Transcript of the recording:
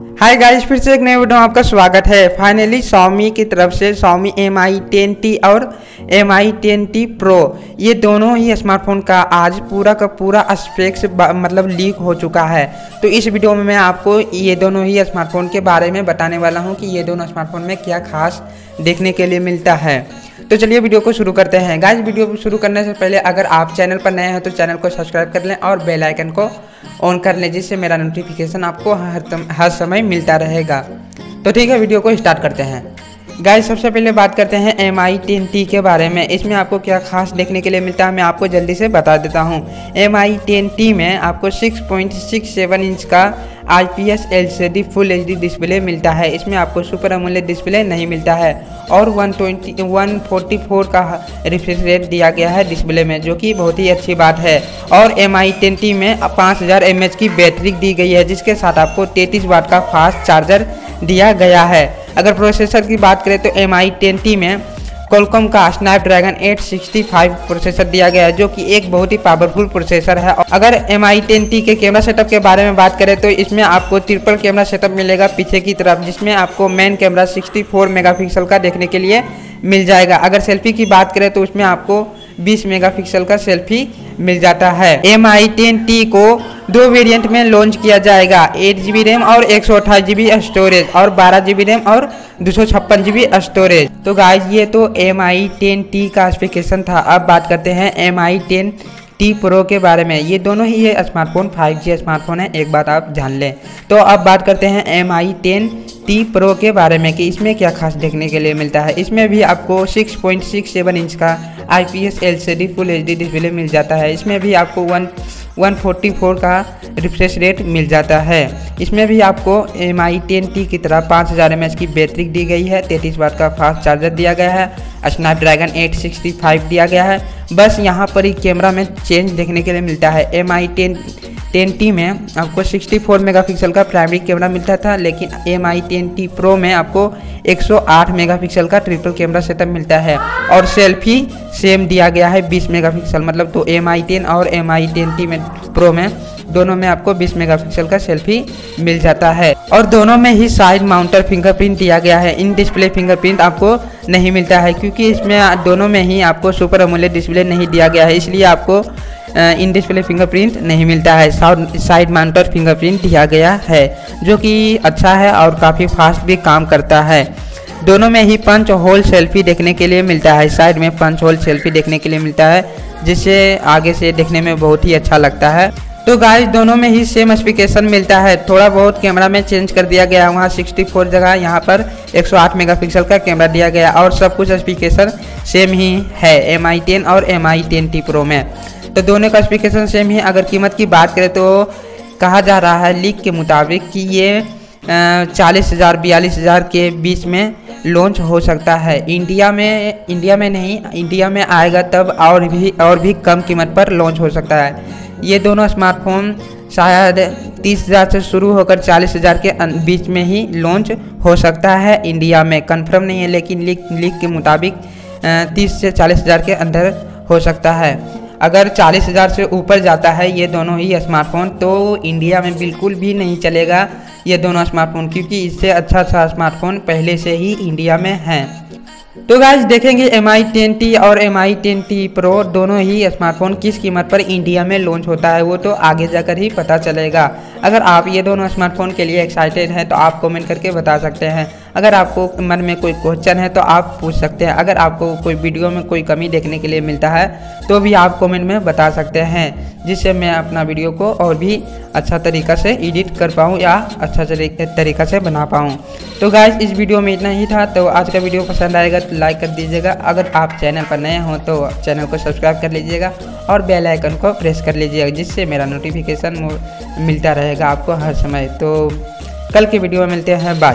Hi guys फिर से एक नए वीडियो में आपका स्वागत है। फाइनली Xiaomi की तरफ़ से Xiaomi Mi 10T और Mi 10T प्रो ये दोनों ही स्मार्टफ़ोन का आज पूरा का पूरा स्पेक्स मतलब लीक हो चुका है। तो इस वीडियो में मैं आपको ये दोनों ही स्मार्टफ़ोन के बारे में बताने वाला हूँ कि ये दोनों स्मार्टफ़ोन में क्या खास देखने के लिए मिलता है। तो चलिए वीडियो को शुरू करते हैं। गाइज़ वीडियो शुरू करने से पहले अगर आप चैनल पर नए हैं तो चैनल को सब्सक्राइब कर लें और बेल आइकन को ऑन कर लें, जिससे मेरा नोटिफिकेशन आपको हर हर समय मिलता रहेगा। तो ठीक है, वीडियो को स्टार्ट करते हैं। गाइस सबसे पहले बात करते हैं एम आई टेन टी के बारे में। इसमें आपको क्या खास देखने के लिए मिलता है, मैं आपको जल्दी से बता देता हूँ। एम आई टेन टी में आपको 6.67 इंच का I P S L C D full H D display मिलता है। इसमें आपको सुपर अमोलेड डिस्प्ले नहीं मिलता है। और 120 144 का रिफ्रेश रेट दिया गया है डिस्प्ले में, जो कि बहुत ही अच्छी बात है। और एम आई टेन टी में पाँच हज़ार एम एच की बैटरी दी गई है, जिसके साथ आपको 33 वाट का फास्ट चार्जर दिया गया है। अगर प्रोसेसर की बात करें तो एम आई टेन टी में कोलकॉम का स्नैपड्रैगन 865 प्रोसेसर दिया गया है, जो कि एक बहुत ही पावरफुल प्रोसेसर है। अगर एम आई के कैमरा सेटअप के बारे में बात करें तो इसमें आपको ट्रिपल कैमरा सेटअप मिलेगा पीछे की तरफ़, जिसमें आपको मेन कैमरा 64 मेगापिक्सल का देखने के लिए मिल जाएगा। अगर सेल्फी की बात करें तो उसमें आपको 20 मेगापिक्सल का सेल्फी मिल जाता है। एम आई टेन टी को दो वेरिएंट में लॉन्च किया जाएगा। एट जी रैम और एक सौ स्टोरेज और बारह जी रैम और दो सौ छप्पन जी स्टोरेज तो गाइज़ ये तो एम आई टेन टी का स्पेसिफिकेशन था। अब बात करते हैं M I ten T pro के बारे में। ये दोनों ही ये स्मार्टफ़ोन 5G स्मार्टफ़ोन है। एक बात आप जान लें। तो अब बात करते हैं M I ten T pro के बारे में कि इसमें क्या खास देखने के लिए मिलता है। इसमें भी आपको 6.67 इंच का I P S L C D full H D display मिल जाता है। इसमें भी आपको वन 144 का रिफ्रेश रेट मिल जाता है। इसमें भी आपको एम आई टेन टी की तरह 5000 हज़ार एम एच की बैटरी दी गई है। तैंतीस वाट का फास्ट चार्जर दिया गया है। स्नैपड्रैगन 865 दिया गया है। बस यहाँ पर ही कैमरा में चेंज देखने के लिए मिलता है। M I ten ten T में आपको 64 मेगापिक्सल का प्राइमरी कैमरा मिलता था, लेकिन M I ten T pro में आपको 108 मेगापिक्सल का ट्रिपल कैमरा सेटअप मिलता है। और सेल्फी सेम दिया गया है 20 मेगापिक्सल मतलब तो एम आई टेन और एम आई टेन टी में प्रो में। दोनों में आपको 20 मेगापिक्सल का सेल्फी मिल जाता है। और दोनों में ही साइड माउंटर फिंगरप्रिंट दिया गया है। इन डिस्प्ले फिंगरप्रिंट आपको नहीं मिलता है, क्योंकि इसमें दोनों में ही आपको सुपर अमूल्य डिस्प्ले नहीं दिया गया है। इसलिए आपको इन डिस्प्ले फिंगरप्रिंट नहीं मिलता है। साइड माउंटर फिंगरप्रिंट दिया गया है, जो कि अच्छा है और काफ़ी फास्ट भी काम करता है। दोनों में ही पंच होल सेल्फी देखने के लिए मिलता है। साइड में पंच होल सेल्फी देखने के लिए मिलता है, जिससे आगे से देखने में बहुत ही अच्छा लगता है। तो गाइस दोनों में ही सेम स्पेसिफिकेशन मिलता है। थोड़ा बहुत कैमरा में चेंज कर दिया गया, वहाँ 64 जगह, यहाँ पर 108 मेगापिक्सल का कैमरा दिया गया और सब कुछ स्पेसिफिकेशन सेम ही है एम आई टेन और एम आई टेन प्रो में। तो दोनों का स्पेसिफिकेशन सेम ही अगर कीमत की बात करें तो कहा जा रहा है लीक के मुताबिक कि ये चालीस हज़ार, बयालीस हज़ार के बीच में लॉन्च हो सकता है। इंडिया में इंडिया में नहीं इंडिया में आएगा तब और भी और भी कम कीमत पर लॉन्च हो सकता है। ये दोनों स्मार्टफ़ोन शायद तीस हज़ार से शुरू होकर चालीस हज़ार के बीच में ही लॉन्च हो सकता है इंडिया में। कंफर्म नहीं है, लेकिन लीक लीक के मुताबिक तीस से चालीस हज़ार के अंदर हो सकता है। अगर चालीस हज़ार से ऊपर जाता है ये दोनों ही स्मार्टफ़ोन तो इंडिया में बिल्कुल भी नहीं चलेगा। ये दोनों स्मार्टफ़ोन क्योंकि इससे अच्छा अच्छा स्मार्टफ़ोन पहले से ही इंडिया में है। तो गाइज़ देखेंगे एम आई टेन टी और M I ten T pro दोनों ही स्मार्टफ़ोन किस कीमत पर इंडिया में लॉन्च होता है, वो तो आगे जाकर ही पता चलेगा। अगर आप ये दोनों स्मार्टफ़ोन के लिए एक्साइटेड हैं तो आप कमेंट करके बता सकते हैं। अगर आपको मन में कोई क्वेश्चन है तो आप पूछ सकते हैं। अगर आपको कोई वीडियो में कोई कमी देखने के लिए मिलता है तो भी आप कमेंट में बता सकते हैं, जिससे मैं अपना वीडियो को और भी अच्छा तरीका से एडिट कर पाऊँ या अच्छा तरीका से बना पाऊँ। तो गाइज़ इस वीडियो में इतना ही था। तो आज का वीडियो पसंद आएगा तो लाइक कर दीजिएगा। अगर आप चैनल पर नए हों तो चैनल को सब्सक्राइब कर लीजिएगा और बेल आइकन को प्रेस कर लीजिएगा, जिससे मेरा नोटिफिकेशन मिलता रहेगा आपको हर समय। तो कल के वीडियो में मिलते हैं। बाय